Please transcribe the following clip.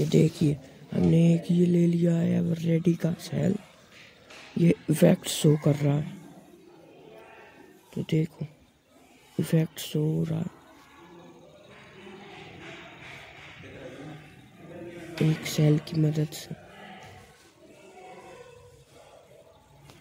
ये देखिए, हमने एक ये ले लिया है अब रेडी का सेल ये इफ़ेक्ट शो कर रहा है। तो देखो इफ़ेक्ट शो हो रहा है। एक सेल की मदद से।